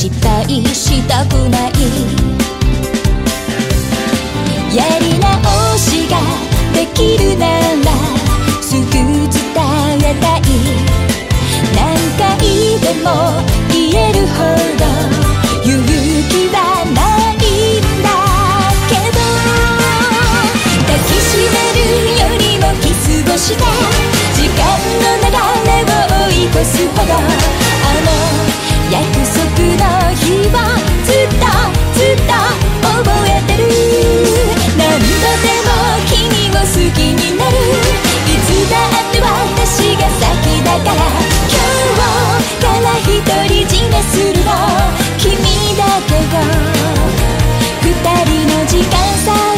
したいしたくない。人の時間さ